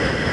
you